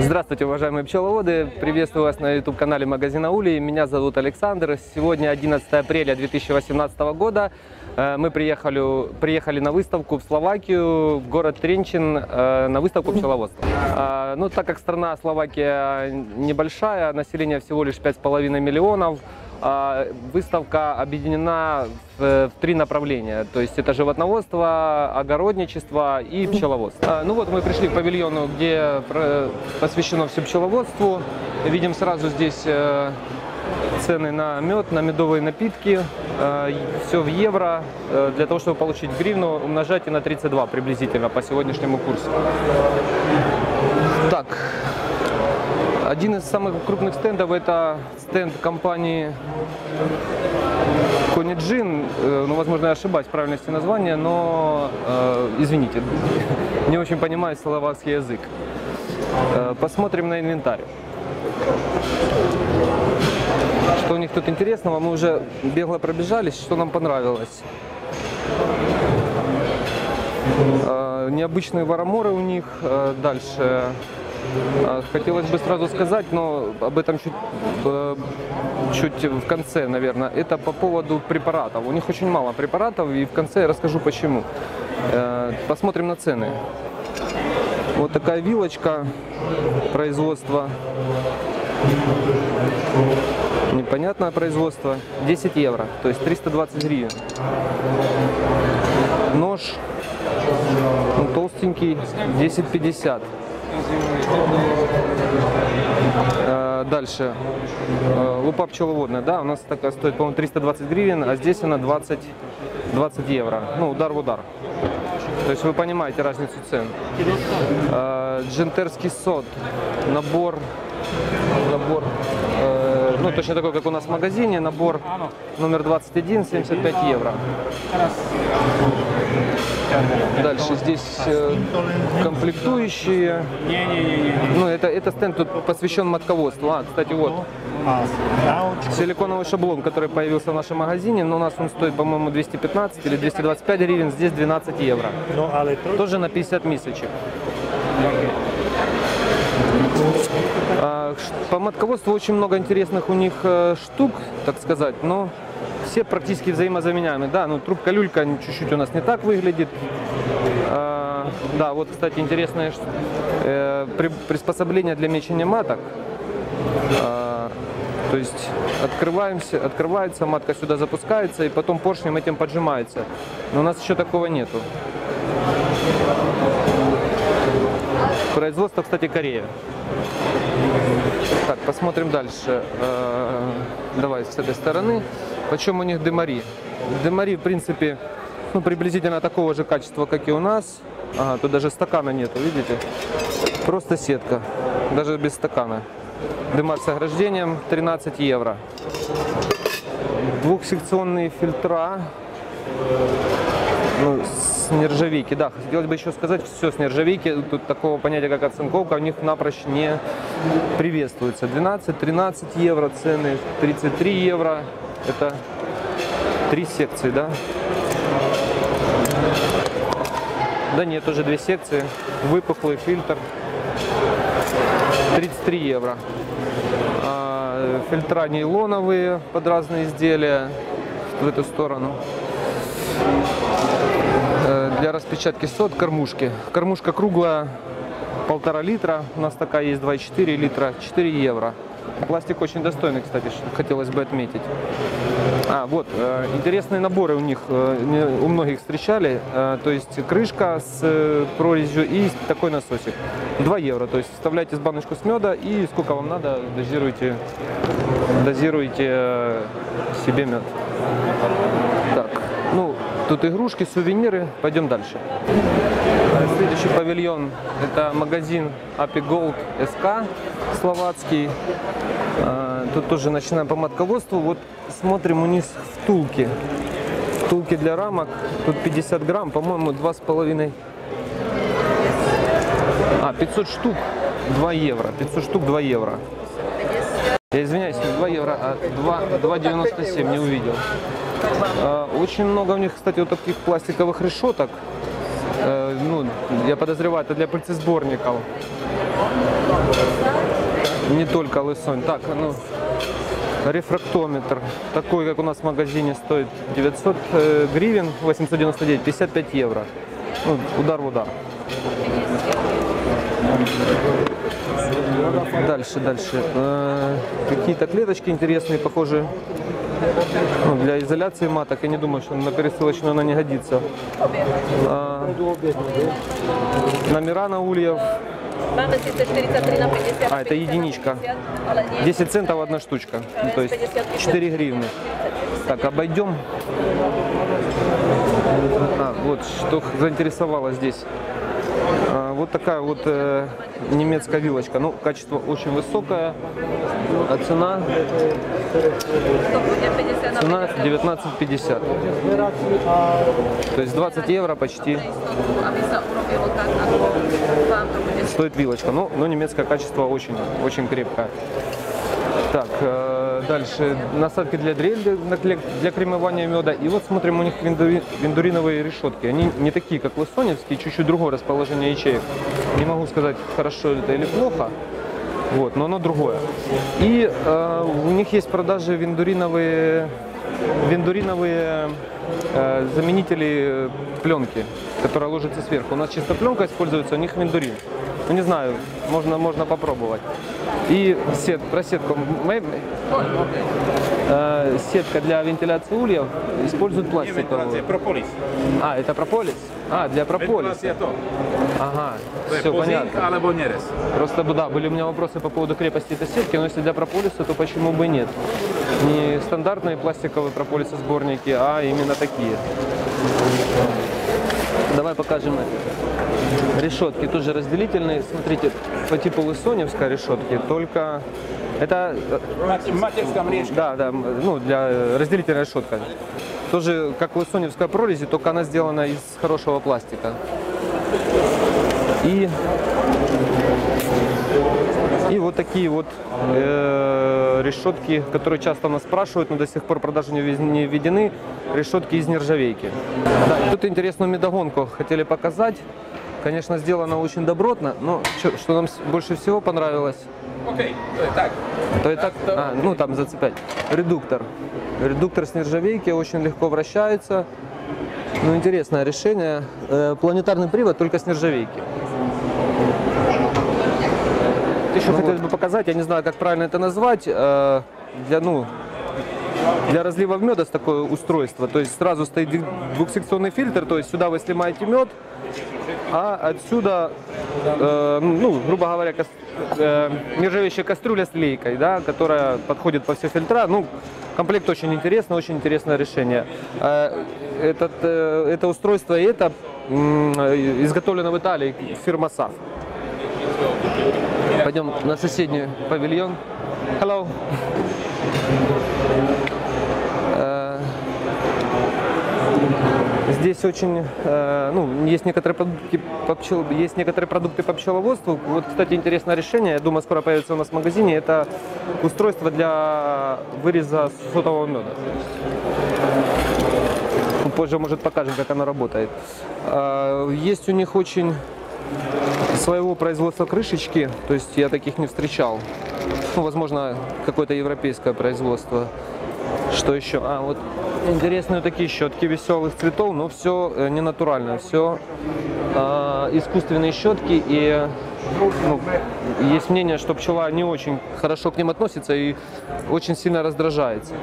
Здравствуйте, уважаемые пчеловоды! Приветствую вас на YouTube-канале магазина Ули. Меня зовут Александр. Сегодня 11 апреля 2018 года. Э, Мы приехали, приехали на выставку в Словакию, в город Тренчин, э, на выставку пчеловодства. А, Ну, так как страна Словакия небольшая, население всего лишь 5,5 миллионов, выставка объединена в, три направления. То есть это животноводство, огородничество и пчеловодство. А, Ну вот мы пришли к павильону, где посвящено все пчеловодству. Видим сразу здесь э, цены на мед, на медовые напитки. Все в евро. Э, Для того, чтобы получить гривну, умножайте на 32 приблизительно по сегодняшнему курсу. Так, один из самых крупных стендов это стенд компании Кониджин. Э, Ну, возможно, я ошибаюсь в правильности названия, но э, извините, не очень понимаю словацкий язык. Э, Посмотрим на инвентарь. Что у них тут интересного, мы уже бегло пробежались, что нам понравилось. Э, Необычные вороморы у них. Дальше хотелось бы сразу сказать, но об этом чуть, э, чуть в конце, наверное. Это по поводу препаратов. У них очень мало препаратов, и в конце я расскажу почему. Э, Посмотрим на цены. Вот такая вилочка производства. Непонятное производство. 10 евро, то есть 320 гривен. Нож ну, толстенький, 10,50. Э, Дальше. Э, Лупа пчеловодная, да, у нас такая стоит, по-моему, 320 гривен, а здесь она 20, 20 евро. Ну, удар в удар. То есть вы понимаете разницу цен. Э, Джентерский сот, набор, набор, ну точно такой, как у нас в магазине, набор номер 21, 75 евро. Дальше здесь э, комплектующие. Ну, это, это стенд тут посвящен матководству. А, кстати, вот силиконовый шаблон, который появился в нашем магазине, но у нас он стоит, по-моему, 215 или 225 гривен, здесь 12 евро. Тоже на 50 мисочек. А, ш- По матководству очень много интересных у них э, штук, так сказать, но все практически взаимозаменяемые. Да, ну трубка люлька чуть-чуть у нас не так выглядит. А, Да, вот, кстати, интересное э, при- приспособление для мечения маток. А, То есть открываемся, открывается, матка сюда запускается, и потом поршнем этим поджимается. Но у нас еще такого нету. Производство, кстати, Корея. Так, посмотрим дальше. Э, Давай с этой стороны. Почем у них демари? Демари, в принципе, ну, приблизительно такого же качества, как и у нас. Ага, тут даже стакана нету, видите? Просто сетка, даже без стакана. Демар с ограждением 13 евро. Двухсекционные фильтра ну, с нержавейки, да. Хотелось бы еще сказать, все с нержавейки. Тут такого понятия, как оцинковка, у них напрочь не приветствуется. 12-13 евро цены, 33 евро. Это три секции, да? Да нет, тоже две секции. Выпуклый фильтр. 33 евро. А, фильтра нейлоновые под разные изделия в эту сторону. Для распечатки сот кормушки. Кормушка круглая, полтора литра. У нас такая есть 2,4 литра, 4 евро. Пластик очень достойный, кстати, хотелось бы отметить. А, вот, э, интересные наборы у них, э, у многих встречали. Э, то есть крышка с прорезью и такой насосик. 2 евро, то есть вставляете с баночку с меда и сколько вам надо, дозируйте, дозируйте себе мед. Ну, тут игрушки, сувениры. Пойдем дальше. Э, Следующий павильон – это магазин Api Gold SK словацкий. Э, Тут тоже начинаем по матководству. Вот смотрим у них втулки. Втулки для рамок. Тут 50 грамм, по-моему, 2,5 а, 500 штук 2 евро. 500 штук 2 евро. Я извиняюсь, не 2 евро, а 2 2,97 не увидел. А, Очень много у них, кстати, вот таких пластиковых решеток. Э, ну, я подозреваю, это для пыльцесборников. Не только лысонь. Так, ну, рефрактометр. Такой, как у нас в магазине, стоит 900 э, гривен, 899, 55 евро. Ну, удар в удар. Дальше, дальше. Э, Какие-то клеточки интересные, похожие. Ну, для изоляции маток. Я не думаю, что на пересылочную она не годится. А, номера на ульев. Máme sice 43 na 50. А, это единичка. 50, ale nie 10 центов одна штучка. Ну, то есть 4 гривны. Так, обойдем. А, вот что заинтересовало здесь. А, вот такая вот э, немецкая вилочка. Ну, качество очень высокое. А цена, to bude 50 na цена 50. 19,50. То есть 20 евро почти стоит вилочка. Ну, но немецкое качество очень, очень крепкое. Так, э, дальше насадки для дрель, для, для кремования меда. И вот смотрим, у них виндури- виндуриновые решетки. Они не такие, как лосоневские, чуть-чуть другое расположение ячеек. Не могу сказать, хорошо это или плохо. Вот, но оно другое. И э, у них есть в продаже виндуриновые э, заменители пленки, которая ложится сверху. У нас чисто пленка используется, у них виндурин. Ну не знаю, можно, можно попробовать. И сет, про сетку. Э, сетка для вентиляции ульев используют пластиковую. Propolis. А, это прополис? А, для прополиса. Ага, все понятно. Просто, да, были у меня вопросы по поводу крепости этой сетки, но если для прополиса, то почему бы нет? Не стандартные пластиковые прополисы сборники, а именно такие. Давай покажем. Решетки тоже разделительные. Смотрите, по типу лысоневской решетки, только это э, Materská mriežka. да, да, ну, для э, разделительная решетка. Тоже как лысоневская прорези, только она сделана из хорошего пластика. И, и вот такие вот э, решетки, которые часто нас спрашивают, но до сих пор в продажу не введены, решетки из нержавейки. Да, и тут интересную медогонку хотели показать. Конечно, сделано очень добротно, но чё- что нам больше всего понравилось, Okej, to je tak. то и так, а, ну там зацеплять. Редуктор. Редуктор с нержавейки очень легко вращается. Ну, интересное решение. Э, планетарный привод только с нержавейки. Еще хотелось бы показать, я не знаю, как правильно это назвать, э, для, ну, для разлива меда с такое устройство. То есть сразу стоит двух- двухсекционный фильтр, то есть сюда вы снимаете мед, а отсюда, э, ну, грубо говоря, кас- э, нержавеющая кастрюля с лейкой, да, которая подходит по все фильтра. Ну, комплект очень интересный, очень интересное решение. Э, этот, э, это устройство и это э, изготовлено в Италии, фирма САФ. Пойдем на соседний павильон. Hello. Э, Здесь очень, э, ну, есть некоторые продукты по пчел- есть некоторые продукты по пчеловодству. Вот, кстати, интересное решение. Я думаю, скоро появится у нас в магазине. Это устройство для выреза сотового меда. Позже, может, покажем, как оно работает. А, Есть у них очень своего производства крышечки, то есть я таких не встречал. Ну, возможно, какое-то европейское производство. Что еще? А, вот интересные такие щетки веселых цветов, но все не натурально, все искусственные щетки и ну, есть мнение, что пчела не очень хорошо к ним относится и очень сильно раздражается.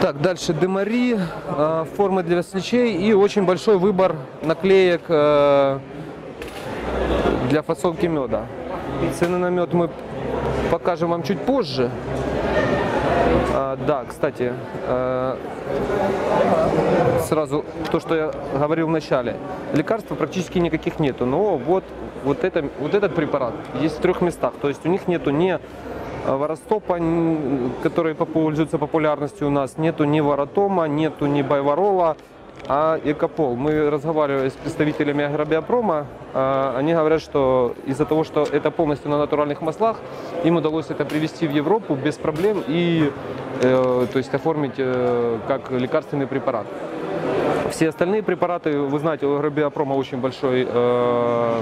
Так, дальше дымари, э, формы для свечей и очень большой выбор наклеек э, для фасовки меда. Цены на мед мы покажем вам чуть позже. А, да, кстати, э, сразу то, что я говорил в начале. Лекарств практически никаких нету, но вот, вот, это, вот этот препарат есть в трех местах. То есть у них нету ни варостопа, н- который пользуется популярностью у нас, нету ни варотома, нету ни байварола, а экопол. Мы разговаривали с представителями агробиопрома, а, они говорят, что из-за того, что это полностью на натуральных маслах, им удалось это привезти в Европу без проблем и то есть оформить как лекарственный препарат. Все остальные препараты, вы знаете, у Агробиопрома очень большой, э,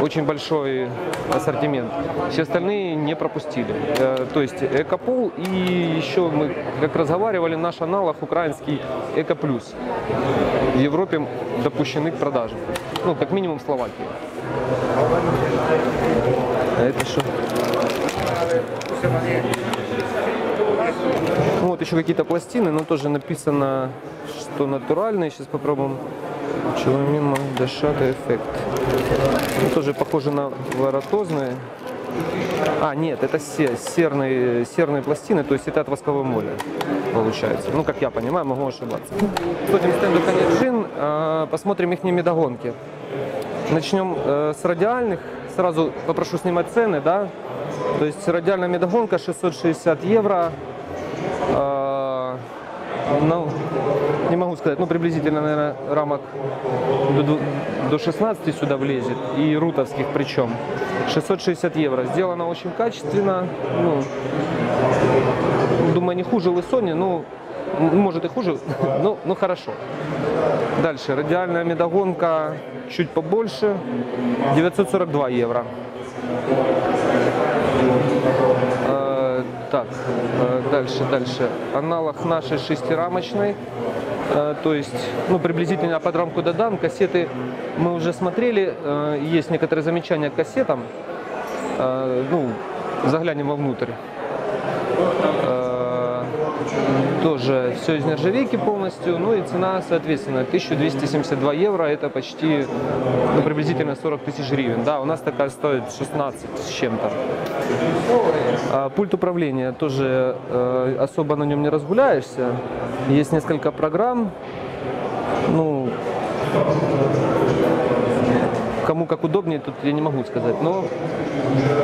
очень большой ассортимент. Все остальные не пропустили. Э, то есть Экопол и еще мы, как разговаривали, наш аналог украинский Экоплюс. В Европе допущены к продаже. Ну, как минимум в Словакии. А это что? Вот еще какие-то пластины, но тоже написано, что натуральные. Сейчас попробуем. Челомин Дешата эффект. Ну, тоже похоже на воротозные. А, нет, это се- серные, серные пластины, то есть это от восковой моли получается. Ну, как я понимаю, могу ошибаться. Подходим к стенду Коньяджин, э, посмотрим их медогонки. Начнем э, с радиальных. Сразу попрошу снимать цены, да. То есть радиальная медогонка 660 евро. Э, ну, не могу сказать, ну приблизительно, наверное, рамок до, до 16 сюда влезет. И рутовских причем. 660 евро. Сделано очень качественно. Ну, думаю, не хуже Лысони, ну, может и хуже, но, ну хорошо. Дальше, радиальная медогонка чуть побольше, 942 евро. Э, Так, э, дальше, дальше. Аналог нашей шестирамочной, то есть, ну, приблизительно под рамку додам. Кассеты мы уже смотрели, э, есть некоторые замечания к кассетам. Э, Ну, заглянем вовнутрь. Тоже все из нержавейки полностью, ну и цена, соответственно, 1272 евро, это почти, ну, приблизительно 40 тысяч гривен. Да, у нас такая стоит 16 с чем-то. А Пульт управления тоже э, особо на нем не разгуляешься. Есть несколько программ. Ну, кому как удобнее, тут я не могу сказать, но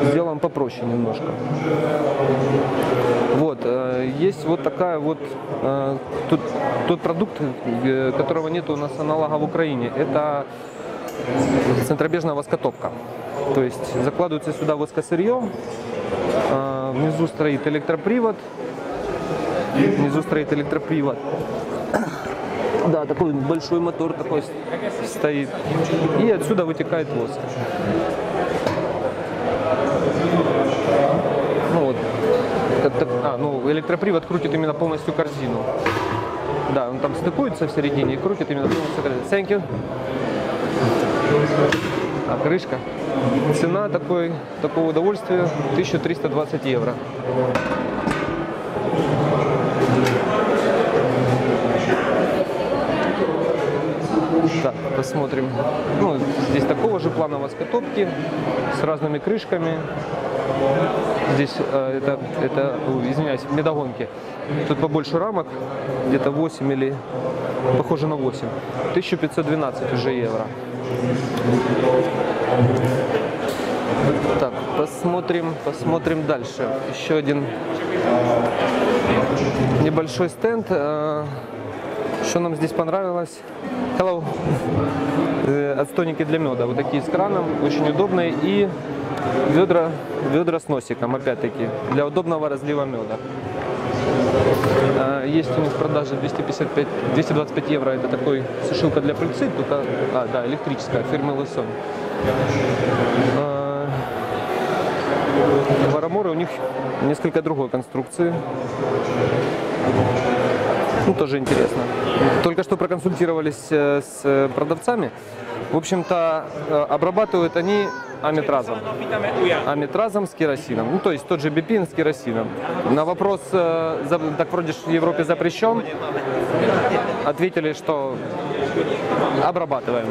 сделаем попроще немножко. Вот, э, есть вот такая вот, э, тут, тот продукт, э, которого нет у нас аналога в Украине, это центробежная воскотопка. То есть закладывается сюда воскосырье, внизу стоит электропривод, внизу стоит электропривод. Да, такой большой мотор такой стоит. И отсюда вытекает воск. Ну вот. как а, ну, электропривод крутит именно полностью корзину. Да, он там стыкуется в середине и крутит именно полностью корзину. Thank you. А крышка. Цена такой, такого удовольствия 1320 евро. Так, посмотрим. Ну, здесь такого же плана воскотопки с разными крышками. Здесь э, это, это, ой, извиняюсь, медогонки. Тут побольше рамок, где-то 8 или похоже на 8. 1512 уже евро. Так, посмотрим, посмотрим дальше. Еще один небольшой стенд. Что нам здесь понравилось? Hello. Отстойники для меда. Вот такие с краном, очень удобные. И ведра, ведра с носиком, опять-таки, для удобного разлива меда. Э, Есть у них в продаже 255, 225 евро. Это такой сушилка для пыльцы, только, а, да, электрическая, фирмы Лысон. Э, Вараморы у них несколько другой конструкции. Ну, тоже интересно. Только что проконсультировались э, с э, продавцами. В общем-то, э, обрабатывают они аметразом. Аметразом с керосином. Ну, то есть тот же бипин с керосином. На вопрос, так вроде в Европе запрещен, ответили, что обрабатываем.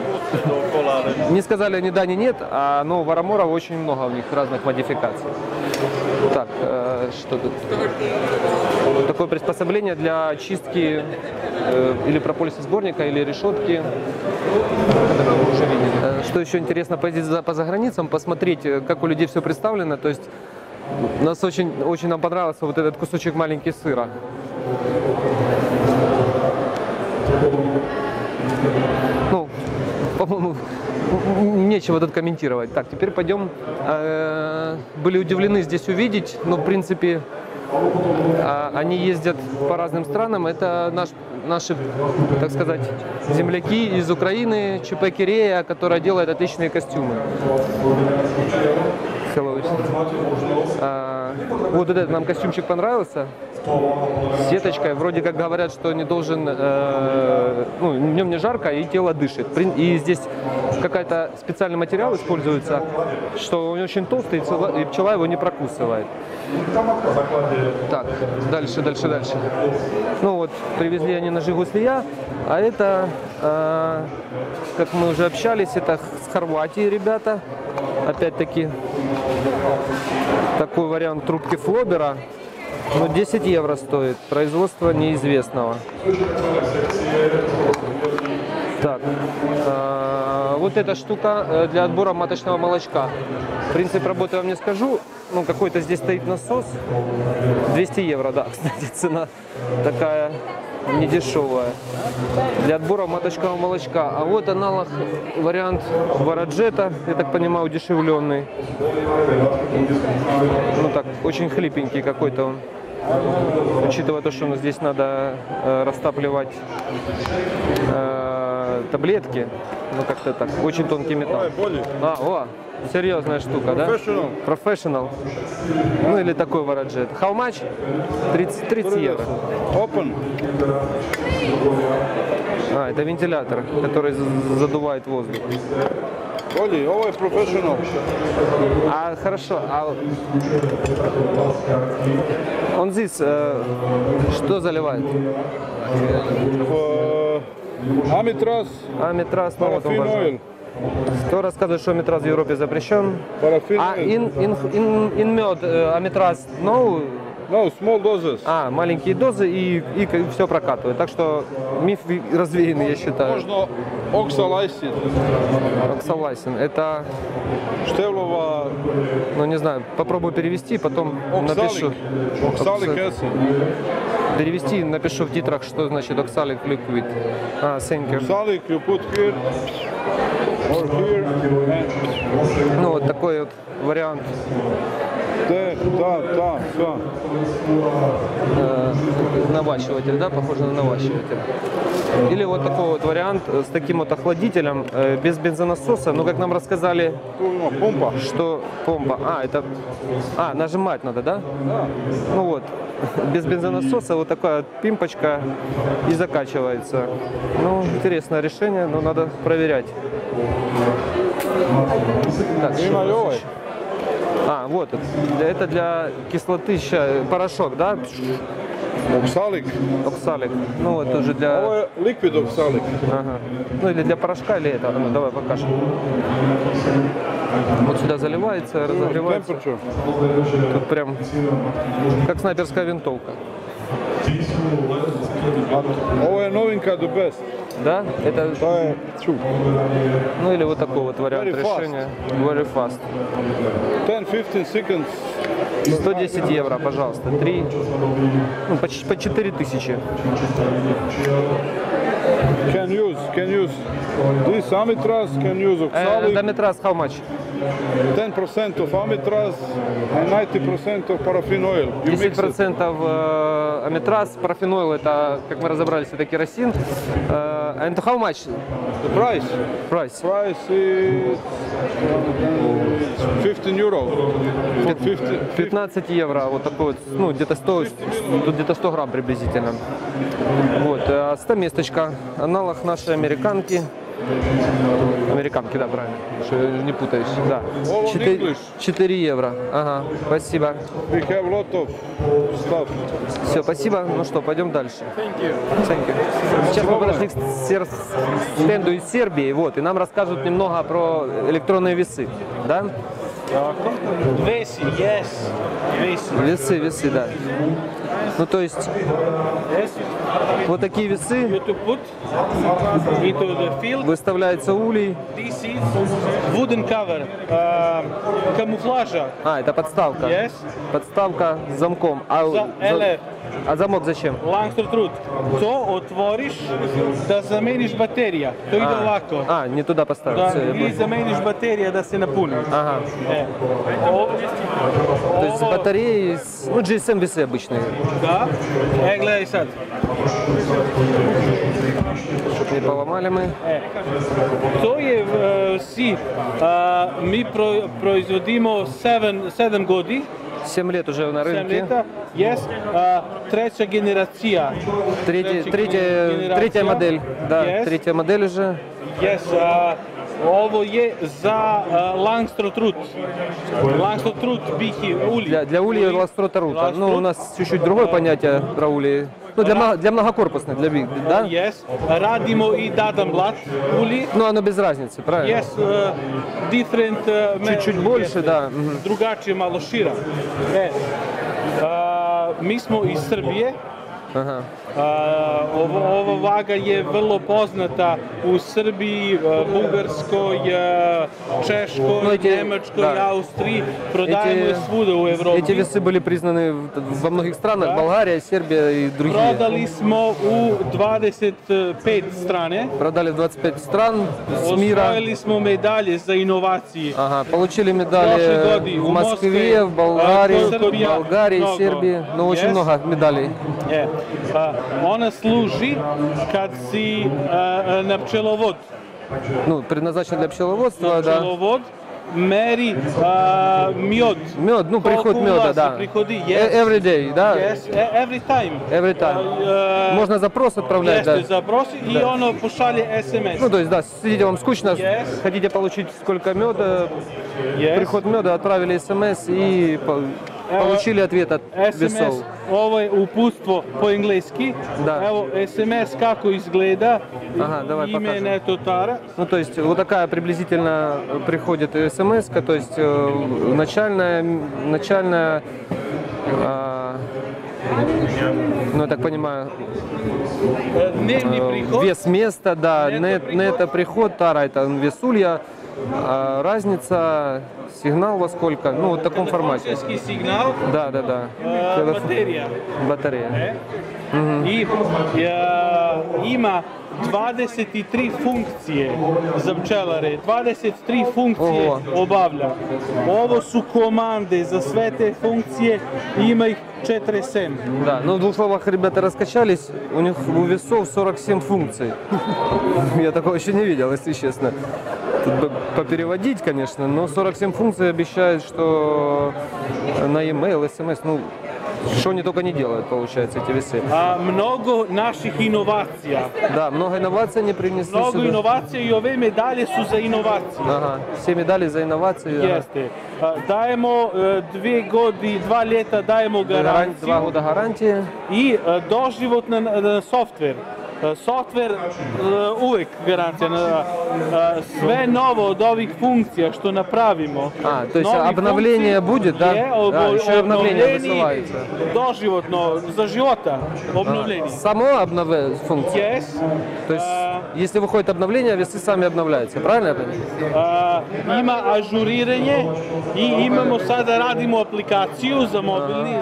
Не сказали ни да, ни нет, а ну, вараморов очень много у них разных модификаций. Так, э, что тут? Такое приспособление для очистки э, или прополиса сборника, или решетки. Э, Что еще интересно, поездить за- по заграницам, посмотреть, э, как у людей все представлено. То есть нас очень, очень нам понравился вот этот кусочек маленький сыра. Ну, нечего тут комментировать. Так, теперь пойдем. Э, Были удивлены здесь увидеть, но в принципе а, они ездят по разным странам. Это наш наши, так сказать, земляки из Украины, ЧП Кирея, которая делает отличные костюмы. Hello. А, вот этот нам костюмчик понравился. Сеточкой. Вроде как говорят, что не должен, э, ну, нем не жарко и тело дышит. И здесь какая-то специальный материал используется, что он очень толстый и пчела его не прокусывает. Так, дальше, дальше, дальше. Ну вот, привезли они ножи гуслия, а это, э, как мы уже общались, это с Хорватии ребята. Опять-таки, такой вариант трубки Флобера. Ну, 10 евро стоит. Производство неизвестного. Так, а, вот эта штука э, для отбора маточного молочка. Принцип работы я вам не скажу. Ну, какой-то здесь стоит насос. 200 евро, да, кстати, цена такая недешевая. Для отбора маточного молочка. А вот аналог, вариант вараджета, я так понимаю, удешевленный. Ну так, очень хлипенький какой-то он. Учитывая то, что здесь надо э, растапливать э, таблетки, ну как-то так, очень тонкий металл. А, о, серьезная штука, да? Professional. Professional. Ну или такой вараджет. How much? 30, 30 евро. Open. А, это вентилятор, который задувает воздух. Ovo je professional. А хорошо, а он здесь э, что заливает? Uh, Amitraz, А метраз, ну вот он. Кто рассказывает, что метраз в Европе запрещен? А ин, ин, ин, ин мед, э, аметраз, ну, No, small doses. а, маленькие дозы и, и все прокатывает. Так что миф развеянный, я считаю. Možno oxalaisid, Согласен. Это, števlova ну не знаю, попробую перевести, потом напишу. oxalic, oxalic acid. Перевести напишу в титрах, что значит oxalic liquid. А, thank you. Oxalic you Ну, вот такой вот вариант there, да, да, все. э, наващиватель, да, похоже на наващиватель. Или вот такой вот вариант с таким вот охладителем, э, без бензонасоса, но как нам рассказали, pumpa. что помпа, а, это, а, нажимать надо, да? Ну вот, без бензонасоса вот такая вот пимпочка и закачивается. Ну, интересное решение, но надо проверять. Так, что Ima у i нас ovaj. еще? А, вот, это- для кислоты порошок, да? Oxalic. Оксалик. Ну, вот уже для... je liquid oxalic. Ага. Ну, или для порошка, или это. Ну, давай покажем. Вот сюда заливается, разогревается. Temperature. Тут прям как снайперская винтовка. Ovo je novinka the best. Да? Это, je ču. ну или вот такой вот вариант Very fast. решения. Very fast. 10-15 seconds. 110 евро, пожалуйста. Три, ну, почти по 4 тысячи. Can use, can use this amitraz, can use Э, oxalic. Дометраз, how much? 10% of amitraz and 90% of paraffin oil. You mix it. 10% э, аметраз, парафинойл, это, как мы разобрались, это керосин. Э, And how much The price. price? Price is 15 euro. For 50, 15 евро, вот такой вот, ну, где-то 100, тут где-то 100 грамм приблизительно. Вот, а стаместочка, аналог нашей американки. Американки, да, правильно, что я не путаюсь, да. All on 4, English. 4 евро, ага, спасибо. we have lot of stuff. Все, спасибо, ну что, пойдем дальше. Thank you. Сейчас мы подошли к сер- стенду из Сербии, вот, и нам расскажут немного про электронные весы, да? Vesi, yes. Vesi. Весы, весы, да. Ну, то есть. Вот такие весы, выставляется улей. Wooden cover. Uh, камуфляжа. А, это подставка. Yes. Подставка с замком. А, За а замок зачем? Trut. To otvoriš da zameniš baterija. To ide А, lako. а, не туда поставил. Da, Всё, я i понял. zameniš baterija da se napuni. Ага. E. Ovo, То есть батареи, ну, GSM весы обычные. Da. E, gledaj sad. Не поломали мы. Si, a, mi pro, proizvodimo 7, 7 godi, 7 лет уже на 7 рынке. generacija. Третья, Treća третья, generacija. третья модель. Да, Yes. третья модель уже. Yes, a, ovo je za a, Langstrotrut. Langstrotrut bihi uli. Для, для ульи рута. Ну, у нас чуть-чуть другое понятие про ульи. Ну, для, мно- для многокорпусных, для биг, да? Yes, radimo i dadanblat uli. Ну, оно без разницы, правильно? Yes, uh, different... uh, me- Чуть-чуть больше, jeste. да. мгм. Drugačije, malo šira. E, a, mi smo iz Srbije. Ага. A, ovo, ova vaga je vrlo poznata u Srbiji, Bugarskoj, Češkoj, No, эти- Njemačkoj, да. Austriji. Prodajemo je svuda u Evropi. эти весы были признаны во многих странах, Да. Болгария, Сербия и другие. Prodali smo u 25 strane. Продали в 25 стран с мира. Osvojili smo medalje za inovacije. Ага, получили медали в Москве, в Болгарии, Болгарии. Сербии. Ну, очень много медалей. Je. A, ona služi kad si a, na pčelovod. Ну, предназначен для пчеловодства, да. pčelovod meri a, mjod. Мед, ну, приход меда, да. Prihodi, Э- yes. Every day, да. Yes, e- every time. Every time. A, Можно запрос отправлять, Jeste, да. i Да. ono pošalje SMS. Ну, то есть, да, сидите вам скучно, Yes. хотите получить сколько меда, Yes. приход меда, отправили смс и получили ответ от весов. Ovo je uputstvo engleski. Da. Evo SMS kako izgleda. Ага, давай покажем. netotara. Ну, то есть, вот такая приблизительно приходит смс то есть, э, начальная, начальная, а, ну, я так понимаю, э, вес места, да, нет, приход. нетто приход, тара это вес улья, а разница, сигнал во сколько, ну, вот в таком формате. Signal, Да, да, да. Телефон- baterija. Батарея. E? I e, ima 23 funkcije za pčelare. 23 funkcije Ого. obavlja. Ovo su komande za sve te funkcije. Ima ih 47. Да, ну в двух словах ребята раскачались, у них у весов 47 функций. Я такого еще не видел, если честно. Попереводить, конечно, но 47 функций обещают, что на e-mail, смс, ну, что они только не делают, получается, эти весы. A mnogo naših inovacija. Да, много инноваций они принесли Mnogo сюда. inovacija i ove medalje su za inovacije. Ага, все медали за инновации. ага. Jeste. A, Dajemo e, dve godi, dva ljeta dajemo Гаран- garanciju Два года гарантии. i e, doživotna na softver. E, Softver e, uvek garancija. Na, e, Sve novo od ovih funkcija što napravimo. А, то есть обновление будет, да? Je, ob- Да, еще обновление высылается. Doživotno, za života obnovljeni. Само обновляет функции. Yes. То есть, А. если выходит обновление, весы сами обновляются, правильно я понимаю? A, ima ažuriranje i imamo sada radimo aplikaciju za mobilni,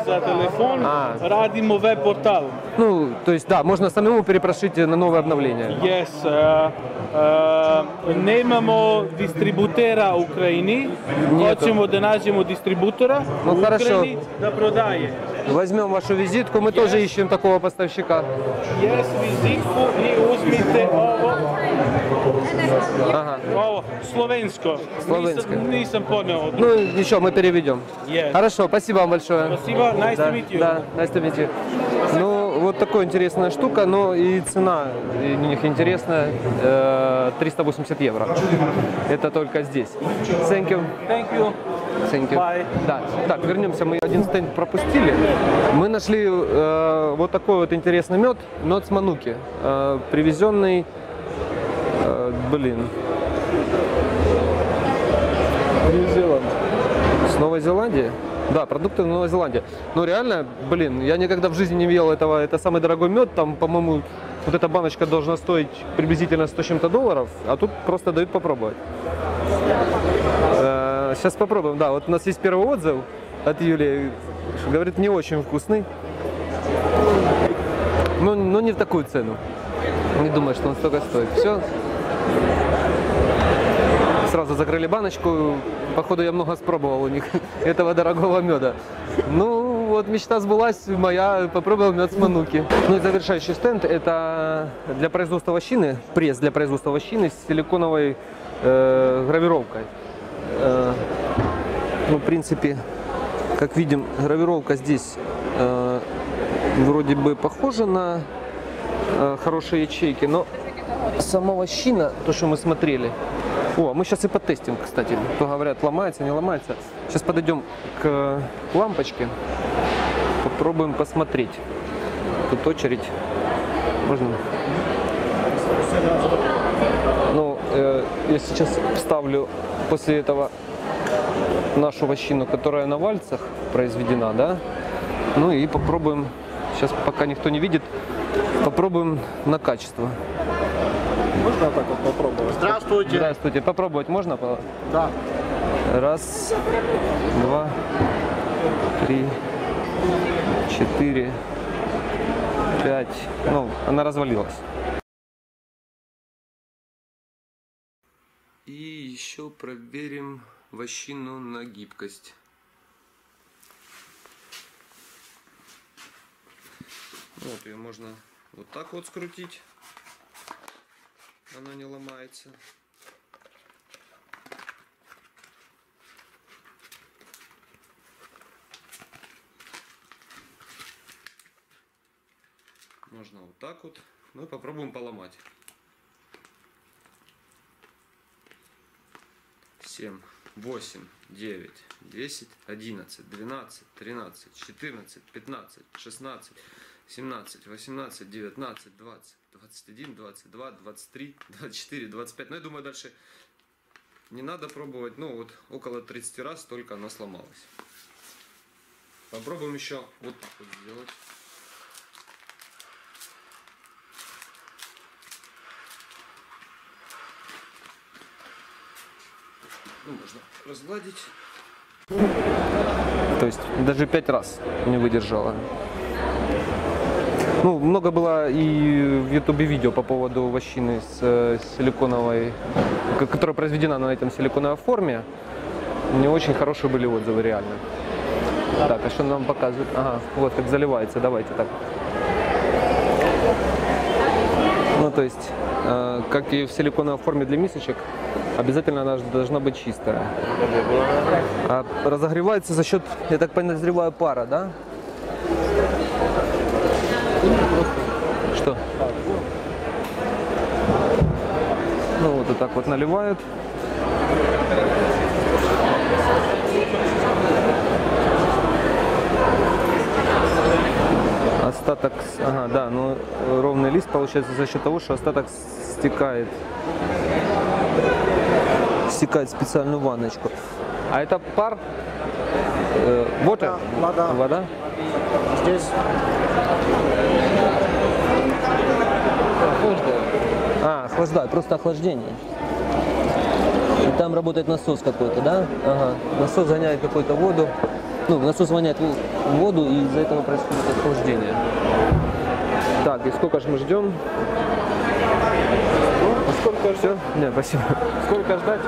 A. radimo web portal. Ну, то есть, да, можно самому перепрошить на новое обновление. Yes, a, a, nemamo distributera u Ukrajini, Njeto. hoćemo da nađemo distributora Ну, хорошо. Da prodaje. Возьмем вашу визитку, мы тоже ищем такого поставщика. Yes, i uzmite ovo, Ага. ovo, slovensko. Slovensko. Nisam, nisam poneo. Ну, ничего, мы переведем. Yes. Хорошо, спасибо вам большое. Спасибо, nice Да, to meet you. да, nice to meet you. Ну, вот такая интересная штука, но и цена у них интересная, э, 380 евро. Это только здесь. Thank you. Thank you. Thank you. Bye. Да. Так, вернемся. Мы один стенд пропустили. Мы нашли э, вот такой вот интересный мед, мед с мануки, э, привезенный, э, блин, с Новой Зеландии. Да, продукты Новой Зеландии. Но реально, блин, я никогда в жизни не ел этого. Это самый дорогой мед. Там, по-моему, вот эта баночка должна стоить приблизительно 100 с чем-то долларов, а тут просто дают попробовать. Э, Сейчас попробуем. Да, вот у нас есть первый отзыв от Юлии. Говорит, не очень вкусный. Но, но не в такую цену. Не думаю, что он столько стоит. Все. Сразу закрыли баночку. Походу, я много спробовал у них этого дорогого меда. Ну, вот мечта сбылась моя, попробовал мед с мануки. Ну и завершающий стенд это для производства вощины, пресс для производства вощины с силиконовой э, гравировкой. Э, ну, в принципе, как видим, гравировка здесь э, вроде бы похожа на э, хорошие ячейки, но сама вощина, то, что мы смотрели, о, мы сейчас и потестим, кстати. То говорят, ломается, не ломается. Сейчас подойдем к лампочке, попробуем посмотреть. Тут очередь. Можно? Ну, э, я сейчас вставлю после этого нашу вощину, которая на вальцах произведена, да? Ну и попробуем, сейчас пока никто не видит, попробуем на качество. Можно так вот попробовать? Здравствуйте. Здравствуйте. Попробовать можно? Да. Раз, два, три, четыре, пять. Ну, она развалилась. И еще проверим вощину на гибкость. Вот ее можно вот так вот скрутить. Она не ломается. Можно вот так вот. Ну и попробуем поломать. 7, 8, 9, 10, 11, 12, 13, 14, 15, 16, 17, 18, 19, 20, 21, 22, 23, 24, 25. Ну, я думаю, дальше не надо пробовать. Ну, вот около 30 раз только она сломалась. Попробуем еще вот так вот сделать. Ну, можно разгладить. То есть даже пять раз не выдержала. Ну, много было и в ютубе видео по поводу вощины с э, силиконовой, которая произведена на этом силиконовой форме. Не очень хорошие были отзывы, реально. Так, а что нам показывают? Ага, вот как заливается, давайте так. Ну, то есть, э, как и в силиконовой форме для мисочек, обязательно она должна быть чистая. А разогревается за счет, я так подозреваю, пара, да? Что? Ну вот и так вот наливают. Остаток, ага, да, ну ровный лист получается за счет того, что остаток стекает, стекает в специальную ванночку. А это пар? Э, water? вода. Вода? Здесь А, охлаждают, просто охлаждение. И там работает насос какой-то, да? Ага. Насос гоняет какую-то воду. Ну, насос гоняет в- воду, и из-за этого происходит охлаждение. Так, и сколько же мы ждем? а сколько, Все? Не, спасибо. сколько ждать?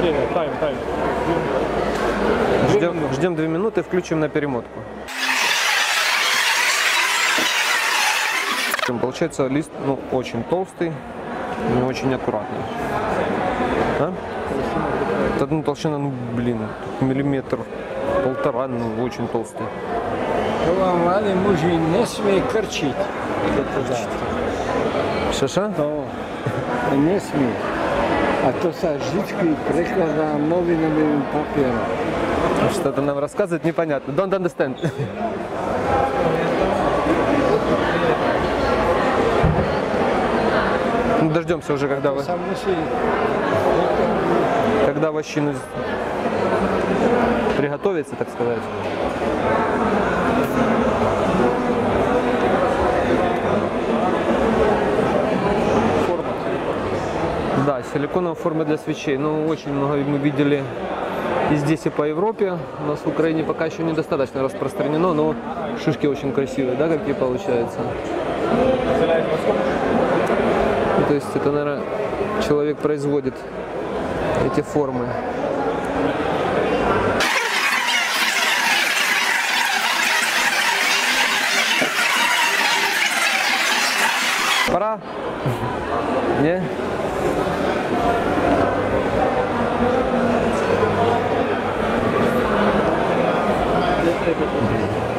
Время, тайм, тайм. Ждем, ждем две минуты, включим на перемотку. Там Получается лист ну, очень толстый, не очень аккуратный. А? Это, ну, толщина, ну, блин, миллиметр, полтора, ну, очень толстый. Мали мужі не смій корчить. Шаша? То не смій. А то sa vždycky prekladá novinovým papierom. Что-то нам рассказывает непонятно. Don't understand. Дождемся уже, когда, вы, когда вощину приготовится, так сказать. Да, силиконовая форма для свечей. Ну, очень много мы видели и здесь, и по Европе. У нас в Украине пока еще недостаточно распространено, но шишки очень красивые, да, какие получаются. То есть это, наверное, человек производит эти формы. Пора? Не? Thank you.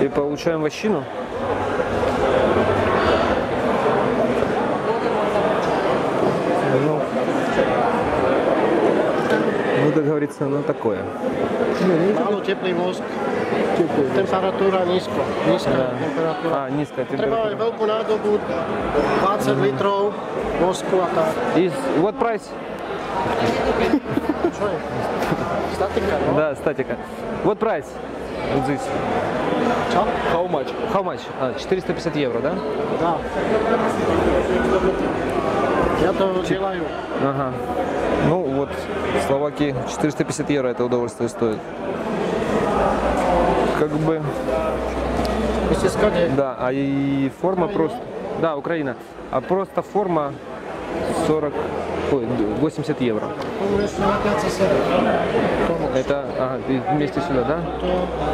И получаем вощину. Ну, ну, как говорится, ну такое. Málo teplý vosk. Temperatúra nízko. Nízka temperatúra. А, низкая температура. veľkú nádobu, 20 litrov vosku a tak. И what price? Čo je? Statika, no? Да, статика. What price? Вот здесь. How much? How much? А, 450 евро, да? Ja to delajú. Ага. Ну вот, в Словакии 450 евро это удовольствие стоит. Как бы, да, а и форма просто... Да, Украина. А просто форма 40, ой, 80 евро. Это ага, вместе сюда, да?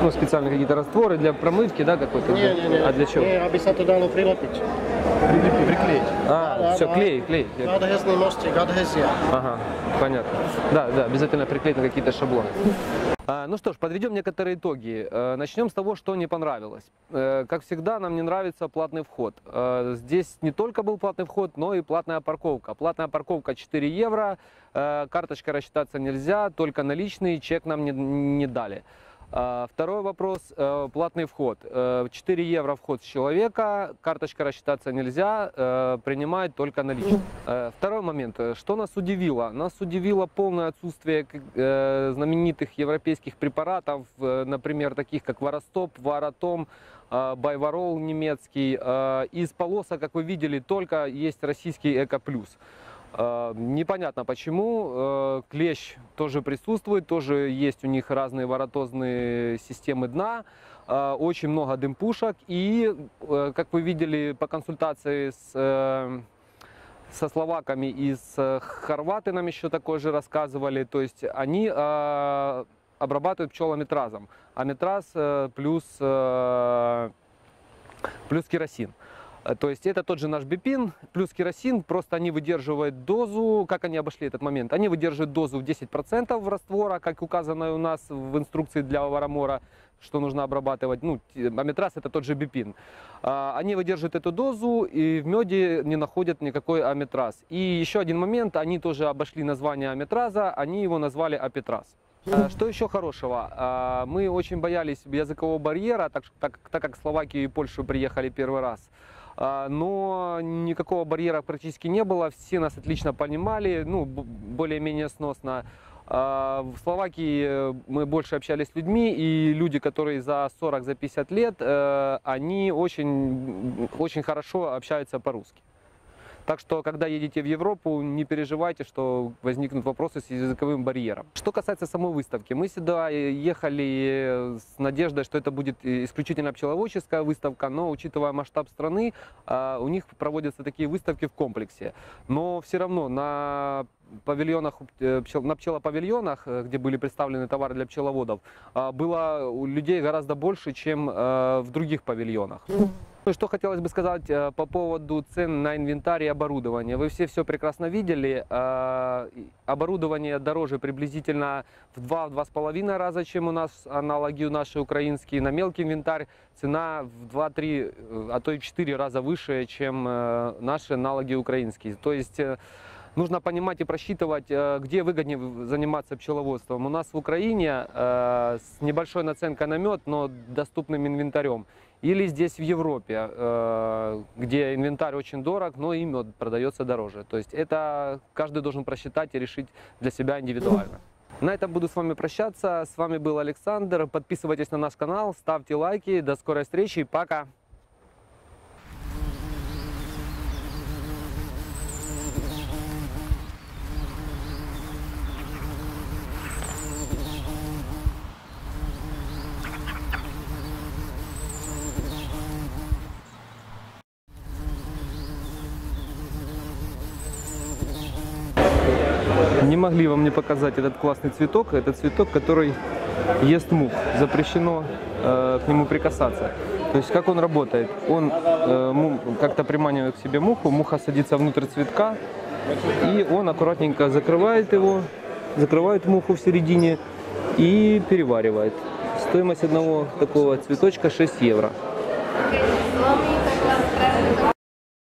Ну, специально какие-то растворы для промывки, да, какой-то? Nie, nie, nie. А для чего? Nie, aby sa to dalo Priklieť. А, все, клей, клей. Adhezný mostík, adhezia. Ага, понятно. Да, да, обязательно приклеить на какие-то шаблоны. А, ну что ж, подведем некоторые итоги. Э, Начнем с того, что не понравилось. Э, Как всегда, нам не нравится платный вход. Э, Здесь не только был платный вход, но и платная парковка. Платная парковка 4 евро, карточкой рассчитаться нельзя, только наличный, чек нам не, не дали. А, Второй вопрос, э, платный вход. Э, 4 евро вход с человека, карточка рассчитаться нельзя, э, принимают только наличные. Э, Второй момент, э, что нас удивило? Нас удивило полное отсутствие э, знаменитых европейских препаратов, э, например, таких как Варостоп, Варатом, э, Байварол немецкий. Э, Из полоса, как вы видели, только есть российский Эко Плюс. Э, Непонятно почему. Э, Клещ тоже присутствует, тоже есть у них разные воротозные системы дна. Э, Очень много дымпушек. И, э, как вы видели по консультации с со словаками и с хорваты нам еще такое же рассказывали. То есть они обрабатывают пчелометразом. А метраз плюс, плюс керосин. То есть это тот же наш бипин плюс керосин, просто они выдерживают дозу, как они обошли этот момент? Они выдерживают дозу в 10% раствора, как указано у нас в инструкции для варамора, что нужно обрабатывать. Ну, аметраз это тот же бипин. А, Они выдерживают эту дозу и в меде не находят никакой аметраз. И еще один момент, они тоже обошли название аметраза, они его назвали апетраз. А, Что еще хорошего? А, Мы очень боялись языкового барьера, так, так, так как в Словакию и Польшу приехали первый раз. А, Но никакого барьера практически не было, все нас отлично понимали, ну, более-менее сносно. А, В Словакии э, мы больше общались с людьми, и люди, которые за 40, за 50 лет, э, они очень, очень хорошо общаются по-русски. Так что, когда едете в Европу, не переживайте, что возникнут вопросы с языковым барьером. Что касается самой выставки, мы сюда э, ехали с надеждой, что это будет исключительно пчеловодческая выставка, но учитывая масштаб страны, а, у них проводятся такие выставки в комплексе. Но все равно на павильонах, э, на пчелопавильонах, э, где были представлены товары для пчеловодов, а, было людей гораздо больше, чем э, в других павильонах. Что хотелось бы сказать э, по поводу цен на инвентарь и оборудование. Вы все все прекрасно видели. э, Оборудование дороже приблизительно в 2-2,5 раза, чем у нас аналоги у наши украинские. На мелкий инвентарь цена в 2-3, э, а то и в 4 раза выше, чем наши аналоги украинские. То есть нужно понимать и просчитывать, э, где выгоднее заниматься пчеловодством. У нас в Украине э, с небольшой наценкой на мед, но доступным инвентарем. Или здесь в Европе, э, где инвентарь очень дорог, но и мед продается дороже. То есть это каждый должен просчитать и решить для себя индивидуально. На этом буду с вами прощаться. С вами был Александр. Подписывайтесь на наш канал, ставьте лайки. До скорой встречи. Пока. Не могли вам не показать этот классный цветок. Это цветок, который ест мух. Запрещено э, к нему прикасаться. То есть как он работает? Он э, как-то приманивает к себе муху, муха садится внутрь цветка, и он аккуратненько закрывает его, закрывает муху в середине и переваривает. Стоимость одного такого цветочка 6 евро.